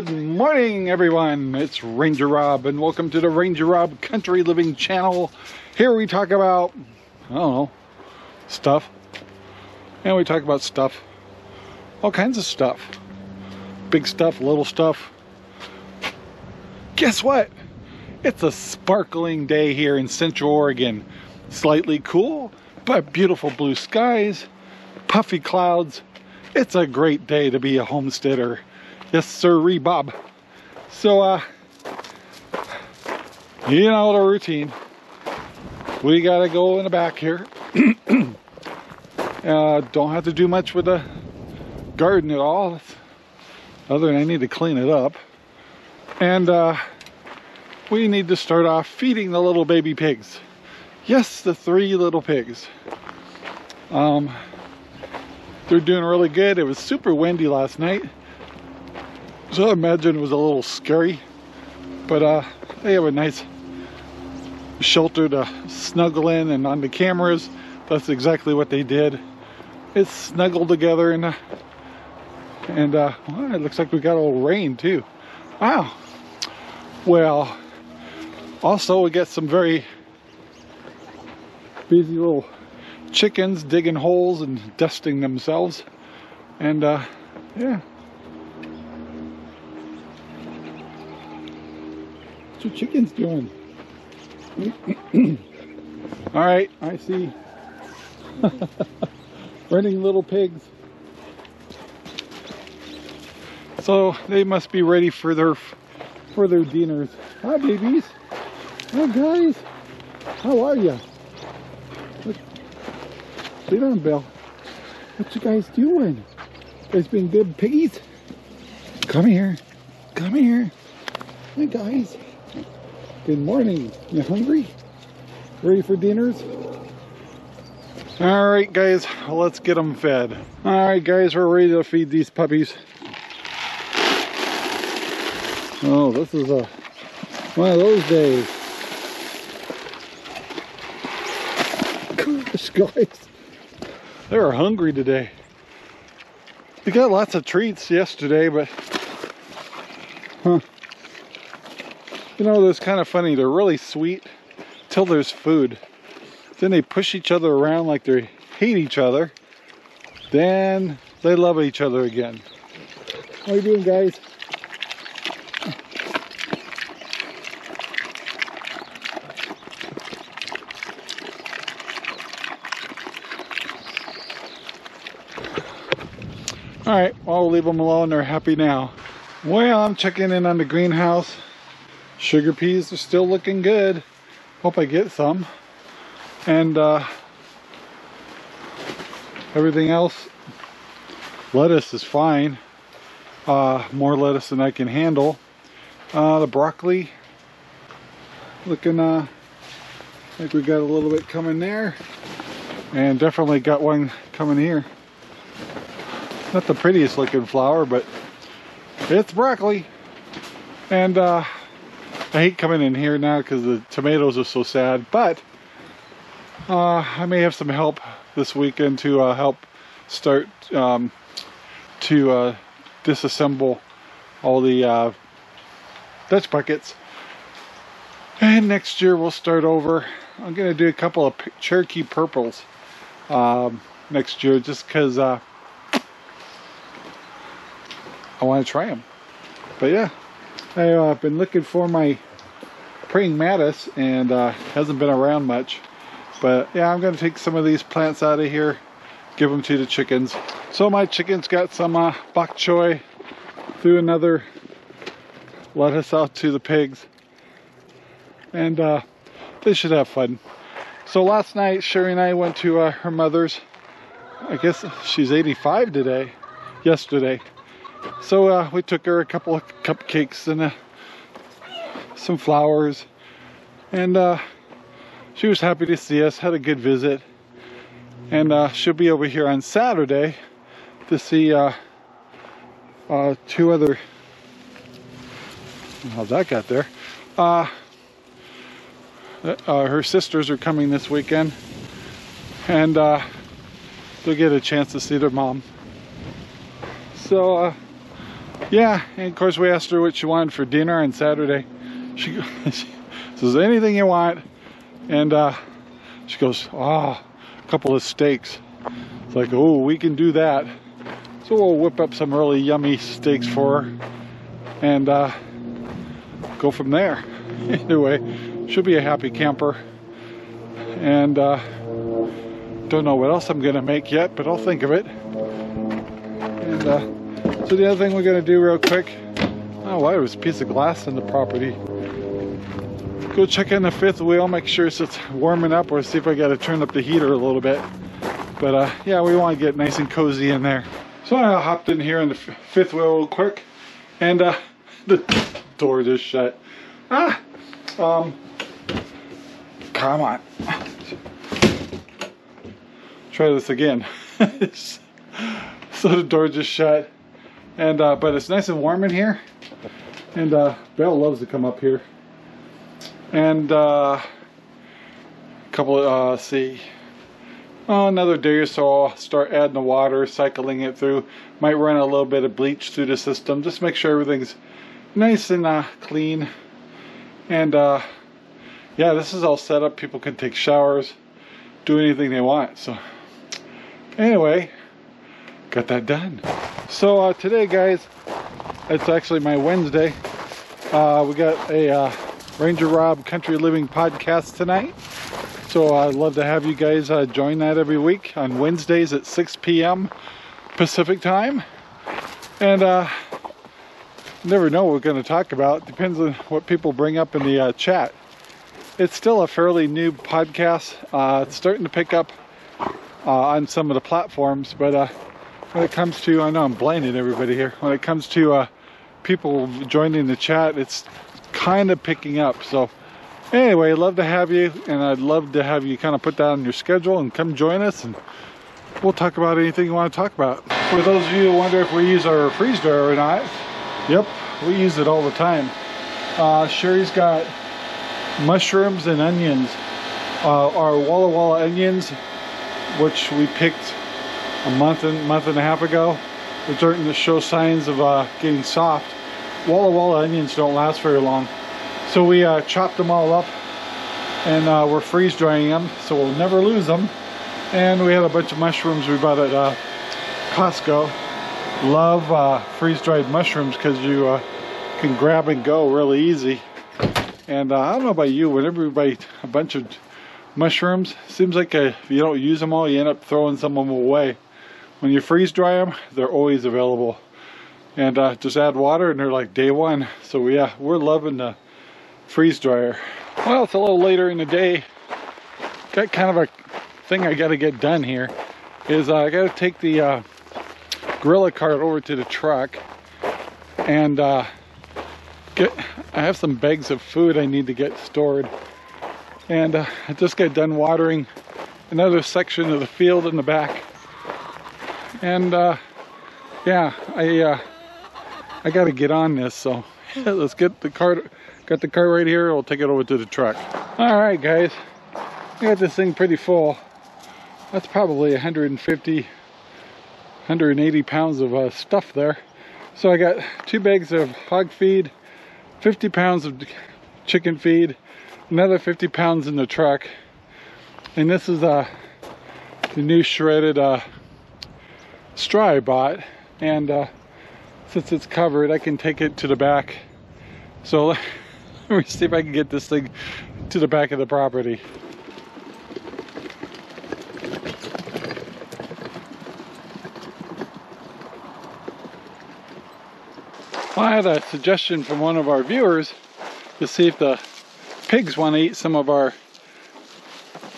Good morning, everyone. It's Ranger Rob, and welcome to the Ranger Rob Country Living channel. Here we talk about, I don't know, stuff. And we talk about stuff. All kinds of stuff. Big stuff, little stuff. Guess what? It's a sparkling day here in Central Oregon. Slightly cool, but beautiful blue skies, puffy clouds. It's a great day to be a homesteader. Yes, sir, Bob. So, uh, you know the routine. We gotta go in the back here. uh, don't have to do much with the garden at all, other than I need to clean it up. And uh, we need to start off feeding the little baby pigs. Yes, the three little pigs. Um, they're doing really good. It was super windy last night. So I imagine it was a little scary, but uh, they have a nice shelter to snuggle in and on the cameras, that's exactly what they did. It's snuggled together and, uh, and uh, well, it looks like we got a little rain too. Wow. Well, also we get some very busy little chickens digging holes and dusting themselves. And uh, yeah, What's your chickens doing? All right, I see. Running little pigs. So they must be ready for their for their dinners. Hi, babies. Hi, guys. How are you? Sit down, Bill. What you guys doing? Guys been good piggies? Come here. Come here. Hey, guys. Good morning. You hungry? Ready for dinners? All right, guys, let's get them fed. All right, guys, we're ready to feed these puppies. Oh, this is a one of those days. Gosh, guys, they are hungry today. We got lots of treats yesterday, but huh. You know, it's kind of funny. They're really sweet till there's food. Then they push each other around like they hate each other. Then they love each other again. How you doing, guys? All right, well, we'll leave them alone. They're happy now. Well, I'm checking in on the greenhouse. Sugar peas are still looking good. Hope I get some. And uh, everything else, lettuce is fine. Uh, more lettuce than I can handle. Uh, the broccoli, looking uh, like we got a little bit coming there. And definitely got one coming here. Not the prettiest looking flower, but it's broccoli. And uh, I hate coming in here now because the tomatoes are so sad, but uh, I may have some help this weekend to uh, help start um, to uh, disassemble all the uh, Dutch buckets. And next year we'll start over. I'm going to do a couple of Cherokee purples um, next year just because uh, I want to try them. But yeah. I've uh, been looking for my praying mantis and uh, hasn't been around much. But yeah, I'm going to take some of these plants out of here, give them to the chickens. So my chickens got some uh, bok choy, threw another lettuce out to the pigs. And uh, they should have fun. So last night, Sherry and I went to uh, her mother's. I guess she's 85 today, yesterday. So uh, we took her a couple of cupcakes and uh, some flowers. And uh, she was happy to see us, had a good visit. And uh, she'll be over here on Saturday to see uh, uh, two other, how that got there. Her sisters are coming this weekend. And they'll get a chance to see their mom. So, yeah, and of course we asked her what she wanted for dinner on Saturday. She, she says, anything you want. And uh, she goes, ah, oh, a couple of steaks. It's like, oh, we can do that. So we'll whip up some really yummy steaks for her and uh, go from there. anyway, she'll be a happy camper. And uh, don't know what else I'm gonna make yet, but I'll think of it. And uh, so the other thing we're gonna do real quick, oh wow, there was a piece of glass in the property. Go check in the fifth wheel, make sure it's warming up or see if I gotta turn up the heater a little bit. But uh, yeah, we wanna get nice and cozy in there. So I hopped in here in the fifth wheel real quick and uh, the door just shut. Ah, um, come on. Try this again. so the door just shut. And, uh, but it's nice and warm in here. And uh, Belle loves to come up here. And uh, a couple of, uh, see, oh, another day or so I'll start adding the water, cycling it through. Might run a little bit of bleach through the system. Just make sure everything's nice and uh, clean. And uh, yeah, this is all set up. People can take showers, do anything they want. So anyway, got that done. So uh, today, guys, it's actually my Wednesday. Uh, we got a uh, Ranger Rob Country Living podcast tonight. So I'd love to have you guys uh, join that every week on Wednesdays at 6 p.m. Pacific time. And uh, never know what we're going to talk about. Depends on what people bring up in the uh, chat. It's still a fairly new podcast. Uh, it's starting to pick up uh, on some of the platforms, but uh, when it comes to, I know I'm blinding everybody here. When it comes to uh, people joining the chat, it's kind of picking up. So anyway, love to have you, and I'd love to have you kind of put that on your schedule and come join us, and we'll talk about anything you want to talk about. For those of you who wonder if we use our freeze dryer or not, yep, we use it all the time. Uh, Sherry's got mushrooms and onions. Uh, our Walla Walla onions, which we picked a month and month and a half ago, are starting to show signs of uh, getting soft. Walla Walla onions don't last very long. So we uh, chopped them all up and uh, we're freeze drying them so we'll never lose them. And we had a bunch of mushrooms we bought at uh, Costco. Love uh, freeze dried mushrooms because you uh, can grab and go really easy. And uh, I don't know about you, whenever you buy a bunch of mushrooms, seems like if you don't use them all, you end up throwing some of them away. When you freeze dry them, they're always available. And uh, just add water and they're like day one. So yeah, we're loving the freeze dryer. Well, it's a little later in the day. Got kind of a thing I got to get done here. Is uh, I got to take the uh, gorilla cart over to the truck and uh, get. I have some bags of food I need to get stored, and uh, I just got done watering another section of the field in the back. And uh, yeah, I uh, I got to get on this. So let's get the car, Got the car right here, we'll take it over to the truck. All right, guys, I got this thing pretty full. That's probably 150, 180 pounds of uh, stuff there. So I got two bags of hog feed, 50 pounds of chicken feed, another 50 pounds in the truck. And this is uh, the new shredded uh, straw I bought. And uh, since it's covered, I can take it to the back. So Let me see if I can get this thing to the back of the property. I had a suggestion from one of our viewers to see if the pigs want to eat some of our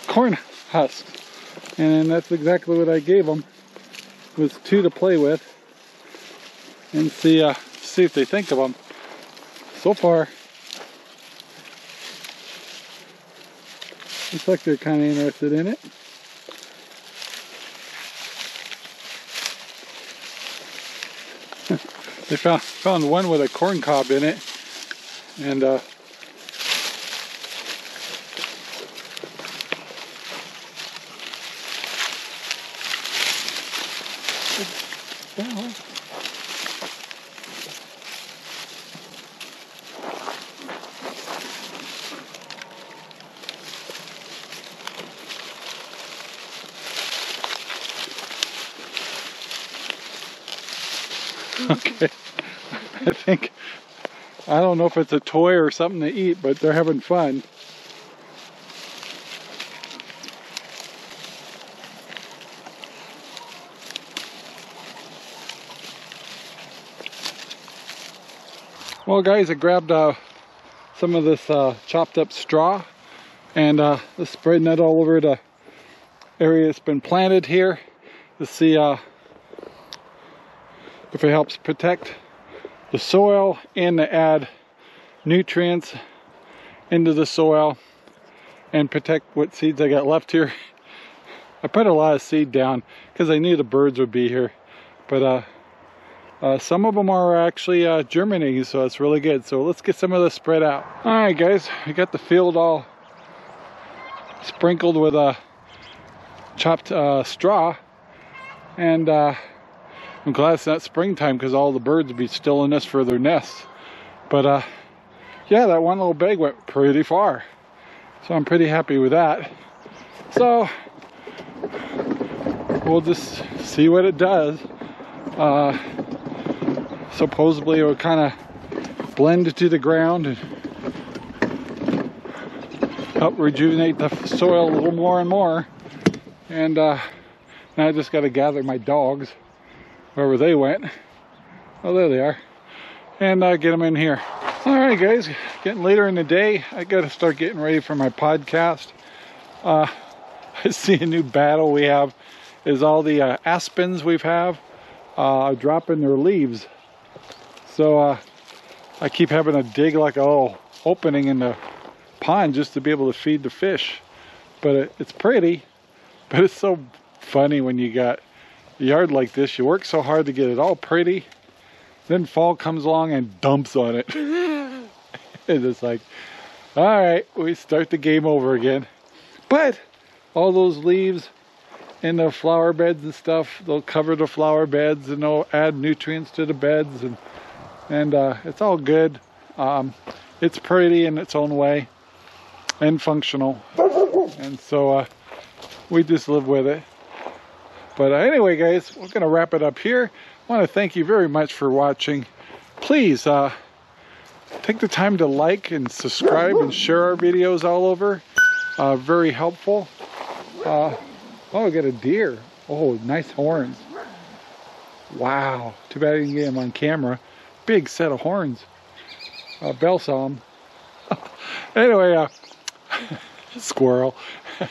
corn husks. And that's exactly what I gave them, was two to play with and see, uh, see if they think of them. So far, Looks like they're kind of interested in it. they found found one with a corn cob in it, and uh, Okay. I think, I don't know if it's a toy or something to eat, but they're having fun. Well guys, I grabbed uh, some of this uh, chopped up straw and uh, spreading it all over the area that's been planted here to see uh, if it helps protect the soil and to add nutrients into the soil and protect what seeds I got left here. I put a lot of seed down because I knew the birds would be here but uh, some of them are actually uh, germinating, so it's really good. So let's get some of this spread out. All right, guys, we got the field all sprinkled with a uh, chopped uh, straw, and uh, I'm glad it's not springtime because all the birds would be still in this for their nests. But uh, yeah, that one little bag went pretty far, so I'm pretty happy with that. So we'll just see what it does. Uh, supposedly it would kind of blend to the ground and help rejuvenate the soil a little more and more. And uh, now I just got to gather my dogs, wherever they went. Oh, there they are. And uh, get them in here. All right, guys, getting later in the day. I got to start getting ready for my podcast. Uh, I see a new battle we have is all the uh, aspens we've have uh, dropping their leaves so uh, I keep having to dig like a little opening in the pond just to be able to feed the fish. But it, it's pretty, but it's so funny when you got a yard like this. You work so hard to get it all pretty, then fall comes along and dumps on it. and it's like, all right, we start the game over again. But all those leaves in the flower beds and stuff, they'll cover the flower beds and they'll add nutrients to the beds and and uh, it's all good. Um, it's pretty in its own way and functional, and so uh, we just live with it. But uh, anyway, guys, we're gonna wrap it up here. I want to thank you very much for watching. Please uh, take the time to like and subscribe and share our videos all over. Uh, very helpful. Uh, oh, I got a deer. Oh, nice horns. Wow. Too bad I didn't get him on camera big set of horns. Uh, Bell saw them. anyway, uh, squirrel.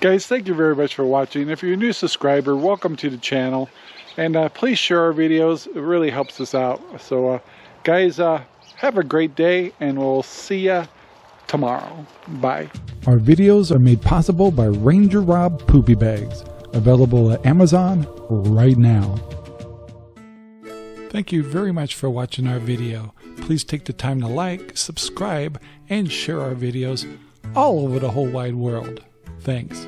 Guys, thank you very much for watching. If you're a new subscriber, welcome to the channel. And uh, please share our videos. It really helps us out. So, uh, guys, uh, have a great day, and we'll see you tomorrow. Bye. Our videos are made possible by Ranger Rob Poopy Bags, available at Amazon right now. Thank you very much for watching our video. Please take the time to like, subscribe, and share our videos all over the whole wide world. Thanks.